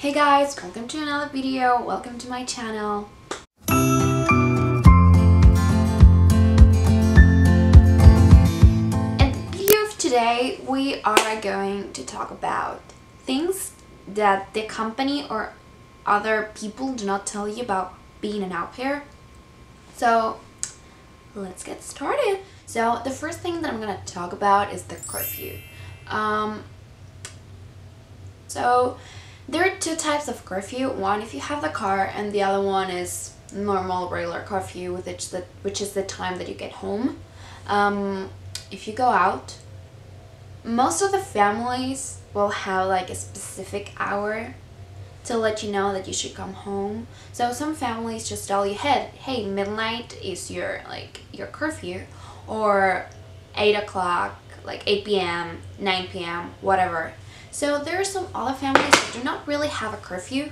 Hey guys, welcome to another video, welcome to my channel. In the video of today, we are going to talk about things that the company or other people do not tell you about being an au pair. So let's get started. So the first thing that I'm gonna talk about is the curfew. Um, so there are two types of curfew. One if you have the car and the other one is normal regular curfew which, the, which is the time that you get home. Um, if you go out, most of the families will have like a specific hour to let you know that you should come home. So some families just tell you, hey, hey, midnight is your like your curfew, or eight o'clock, like 8 p.m., 9 p.m., whatever. So there are some other families that do not really have a curfew.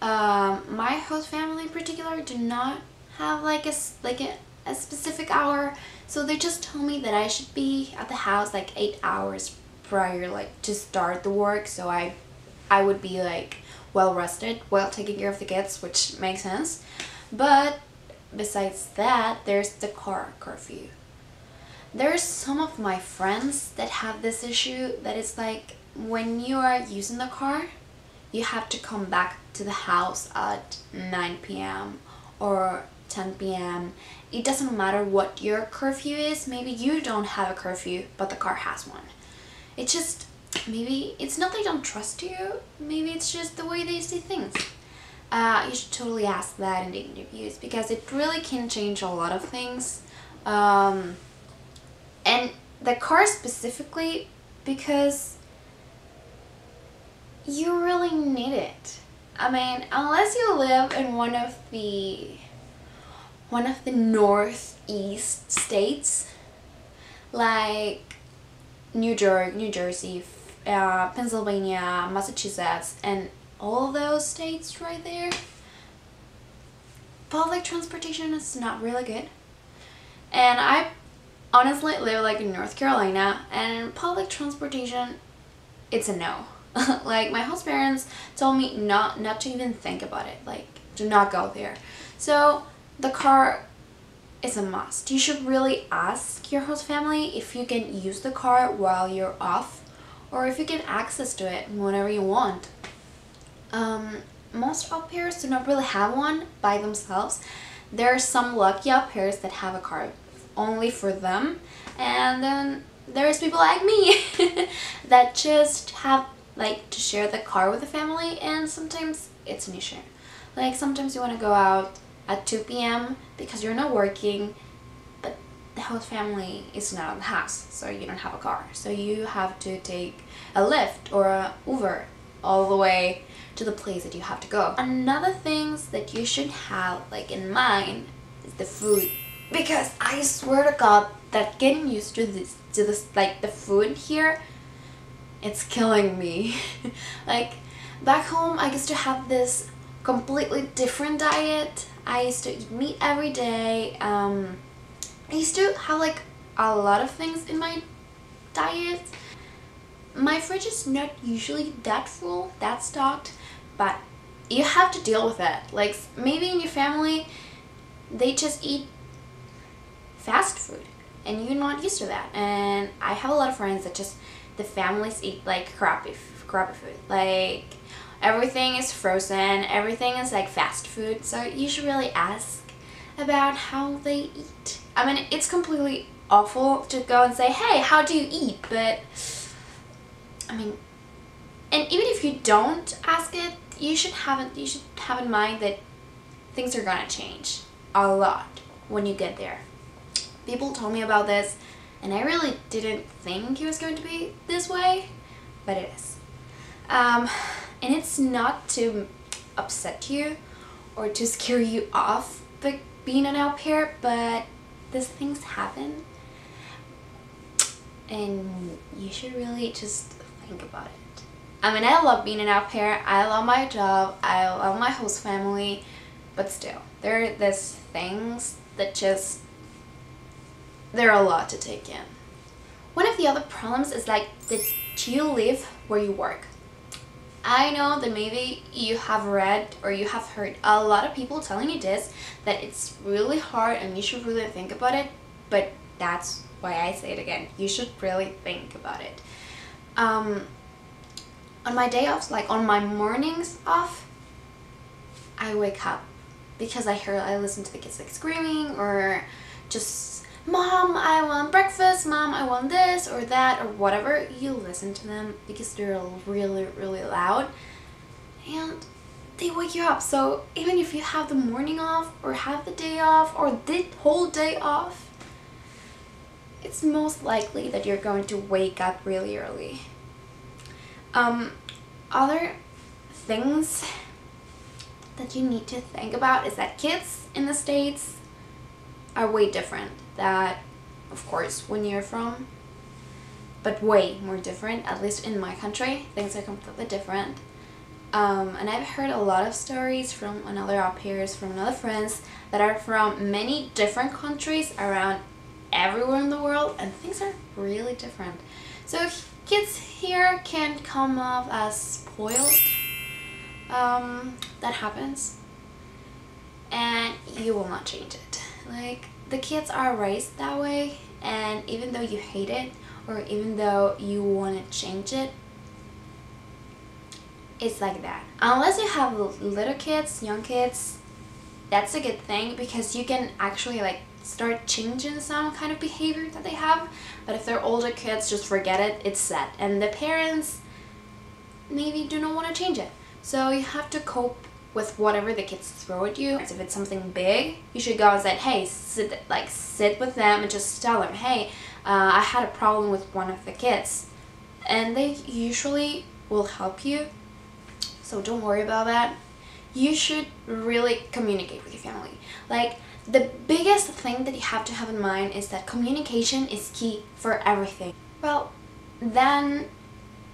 Um, my host family in particular do not have like a like a, a specific hour, so they just tell me that I should be at the house like eight hours prior, like to start the work. So I I would be like well rested while taking care of the kids, which makes sense. But besides that, there's the car curfew. There's some of my friends that have this issue that it's like when you are using the car, you have to come back to the house at 9 p.m. or 10 p.m. It doesn't matter what your curfew is. Maybe you don't have a curfew, but the car has one. It's just maybe it's not they don't trust you maybe it's just the way they see things uh, you should totally ask that in the interviews because it really can change a lot of things um, and the car specifically because you really need it I mean unless you live in one of the one of the northeast states like New York, New Jersey, uh, Pennsylvania, Massachusetts, and all those states right there, public transportation is not really good. And I honestly live like in North Carolina, and public transportation, it's a no. like my host parents told me not not to even think about it. Like do not go there. So the car is a must. You should really ask your host family if you can use the car while you're off or if you get access to it whenever you want. Um, most au pairs do not really have one by themselves. There are some lucky au pairs that have a car only for them and then there's people like me that just have like to share the car with the family and sometimes it's an issue. Like sometimes you want to go out at 2 p.m. because you're not working but the whole family is not in the house so you don't have a car so you have to take a Lyft or a Uber all the way to the place that you have to go. Another things that you should have like in mind is the food because I swear to god that getting used to this to this like the food here it's killing me like back home I used to have this completely different diet I used to eat meat every day. Um, I used to have like a lot of things in my diet. My fridge is not usually that full, that stocked, but you have to deal with it. Like maybe in your family, they just eat fast food and you're not used to that. And I have a lot of friends that just, the families eat like crappy, crappy food. Like everything is frozen, everything is like fast food, so you should really ask about how they eat. I mean, it's completely awful to go and say, hey, how do you eat? But, I mean, and even if you don't ask it, you should have it, you should have in mind that things are gonna change a lot when you get there. People told me about this and I really didn't think it was going to be this way, but it is. Um, and it's not to upset you or to scare you off but being an au pair but these things happen. And you should really just think about it. I mean I love being an au pair. I love my job. I love my host family. But still there are these things that just they're a lot to take in one of the other problems is like that you live where you work I know that maybe you have read or you have heard a lot of people telling you this, that it's really hard and you should really think about it, but that's why I say it again. You should really think about it. Um, on my day off, like on my mornings off, I wake up because I hear, I listen to the kids like screaming or just, Mom, I want breakfast, Mom, I want this or that or whatever. You listen to them because they're really, really loud and they wake you up. So even if you have the morning off or have the day off or the whole day off, it's most likely that you're going to wake up really early. Um, other things that you need to think about is that kids in the States are way different that of course when you're from but way more different at least in my country things are completely different. Um, and I've heard a lot of stories from another au pairs from another friends that are from many different countries around everywhere in the world and things are really different. So kids here can come off as spoiled um, that happens. And you will not change it. Like the kids are raised that way and even though you hate it or even though you want to change it it's like that. Unless you have little kids young kids that's a good thing because you can actually like start changing some kind of behavior that they have. But if they're older kids just forget it it's set. And the parents maybe do not want to change it. So you have to cope with whatever the kids throw at you. If it's something big, you should go and say, hey, sit, like sit with them and just tell them, hey, uh, I had a problem with one of the kids. And they usually will help you. So don't worry about that. You should really communicate with your family. Like the biggest thing that you have to have in mind is that communication is key for everything. Well, then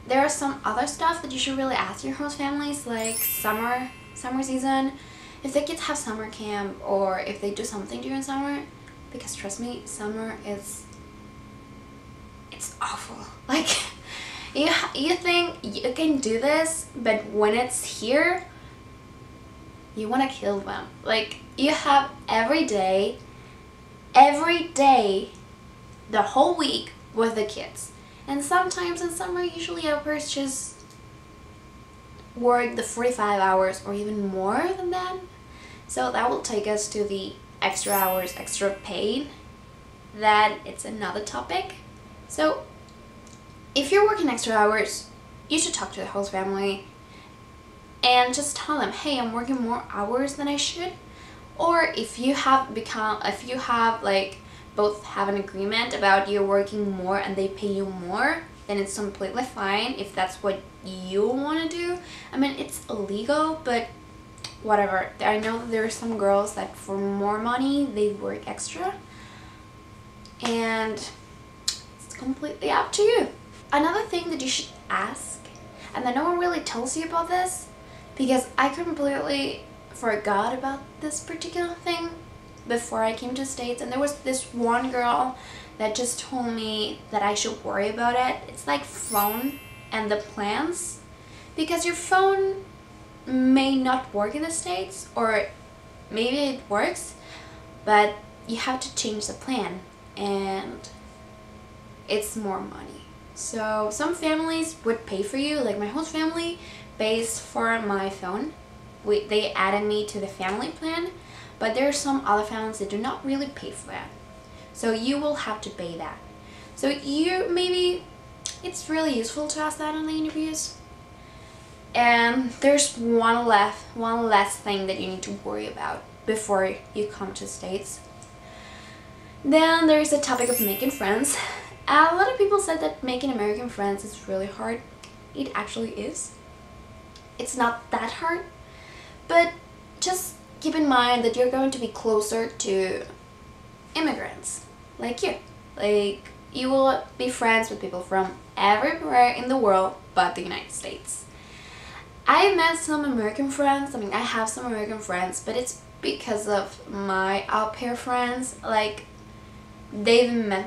there are some other stuff that you should really ask your host families like summer summer season if the kids have summer camp or if they do something during summer because trust me summer is it's awful. Like you you think you can do this but when it's here you want to kill them. Like you have every day every day the whole week with the kids. And sometimes in summer, usually pairs just work the 45 hours or even more than that. So that will take us to the extra hours, extra paid. That it's another topic. So if you're working extra hours, you should talk to the host family and just tell them, hey, I'm working more hours than I should. Or if you have become, if you have like both have an agreement about you're working more and they pay you more, then it's completely fine if that's what you want to do. I mean, it's illegal, but whatever. I know there are some girls that for more money, they work extra. And it's completely up to you. Another thing that you should ask, and that no one really tells you about this, because I completely forgot about this particular thing, before I came to States and there was this one girl that just told me that I should worry about it. It's like phone and the plans because your phone may not work in the States or maybe it works but you have to change the plan and it's more money. So some families would pay for you, like my host family pays for my phone. We, they added me to the family plan but there are some other families that do not really pay for that. So you will have to pay that. So you maybe it's really useful to ask that in the interviews. And there's one left one last thing that you need to worry about before you come to States. Then there's the topic of making friends. A lot of people said that making American friends is really hard. It actually is. It's not that hard, but just keep in mind that you're going to be closer to immigrants like you. Like you will be friends with people from everywhere in the world but the United States. I met some American friends, I mean I have some American friends, but it's because of my au pair friends, like they've met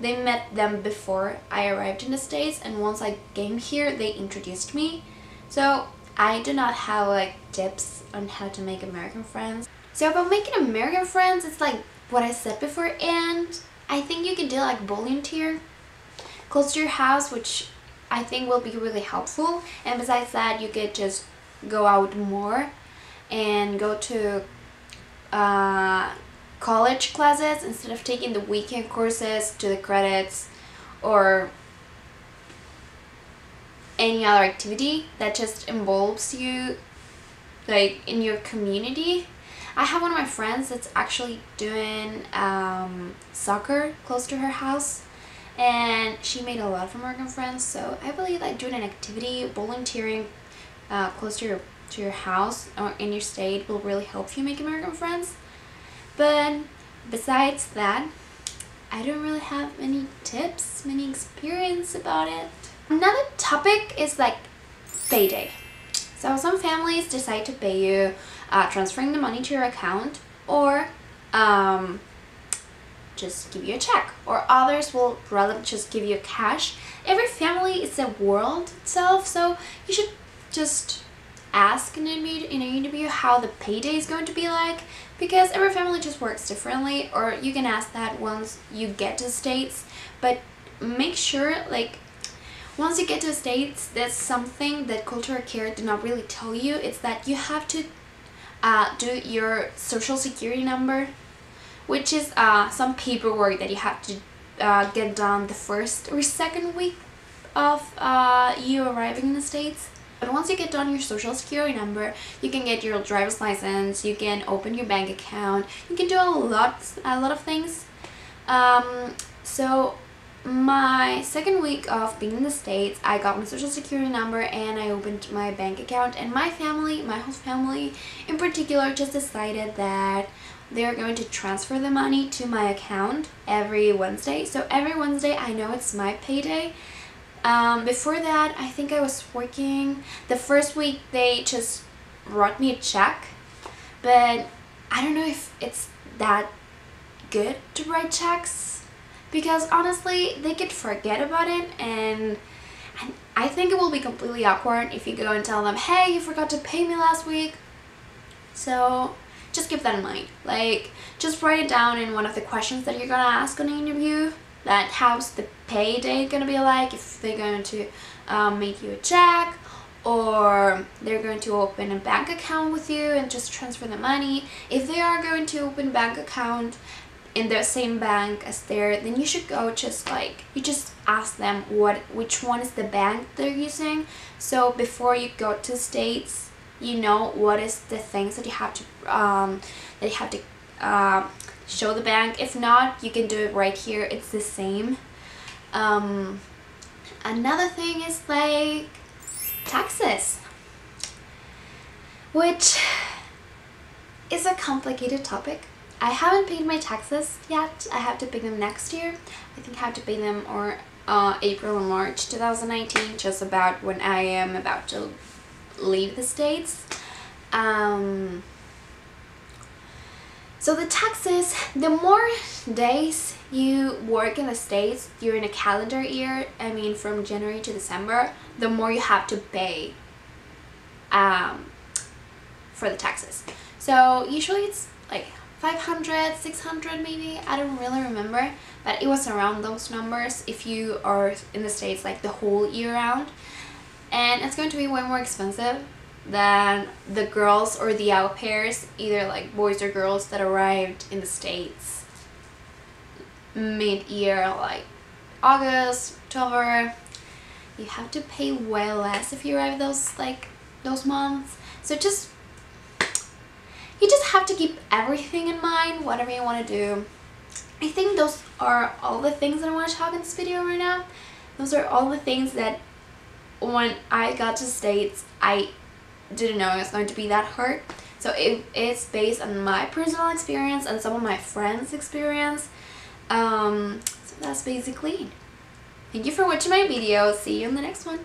they met them before I arrived in the States and once I came here they introduced me So I do not have like tips on how to make American friends. So about making American friends, it's like what I said before and I think you can do like volunteer close to your house which I think will be really helpful. And besides that you could just go out more and go to uh, college classes instead of taking the weekend courses to the credits or any other activity that just involves you like in your community I have one of my friends that's actually doing um, soccer close to her house. And she made a lot of American friends so I believe that doing an activity volunteering uh, close to your to your house or in your state will really help you make American friends. But besides that I don't really have many tips many experience about it. Another topic is like payday. So some families decide to pay you uh, transferring the money to your account or um, just give you a check. Or others will rather just give you cash. Every family is a world itself so you should just ask in an interview how the payday is going to be like because every family just works differently or you can ask that once you get to the States. But make sure like once you get to the States there's something that cultural care did not really tell you. It's that you have to uh, do your social security number which is uh, some paperwork that you have to uh, get done the first or second week of uh, you arriving in the States. But once you get done your social security number, you can get your driver's license, you can open your bank account, you can do a lot, a lot of things. Um, so my second week of being in the States, I got my social security number and I opened my bank account and my family, my whole family in particular just decided that they're going to transfer the money to my account every Wednesday. So every Wednesday I know it's my payday. Um, before that, I think I was working. The first week they just wrote me a check, but I don't know if it's that good to write checks because honestly they could forget about it and and I think it will be completely awkward if you go and tell them hey you forgot to pay me last week so just keep that in mind. Like, just write it down in one of the questions that you're gonna ask on an interview. That how's the pay date gonna be like? If they're going to um, make you a check or they're going to open a bank account with you and just transfer the money. If they are going to open bank account in the same bank as there, then you should go just like you just ask them what which one is the bank they're using. So before you go to states you know what is the things that you have to um, that you have to uh, show the bank. If not you can do it right here. It's the same. Um, another thing is like taxes which is a complicated topic I haven't paid my taxes yet I have to pay them next year I think I have to pay them or uh, April or March 2019 just about when I am about to leave the States. Um, so the taxes, the more days you work in the States during a calendar year, I mean from January to December, the more you have to pay um, for the taxes. So usually it's like 500, 600 maybe, I don't really remember, but it was around those numbers if you are in the States like the whole year round and it's going to be way more expensive than the girls or the au pairs, either like boys or girls that arrived in the States mid-year, like August, October. You have to pay way less if you arrive those like those months. So just you just have to keep everything in mind, whatever you want to do. I think those are all the things that I want to talk in this video right now. Those are all the things that when I got to States, I didn't know it was going to be that hard. So it is based on my personal experience and some of my friends' experience. Um, so that's basically it. Thank you for watching my video. See you in the next one.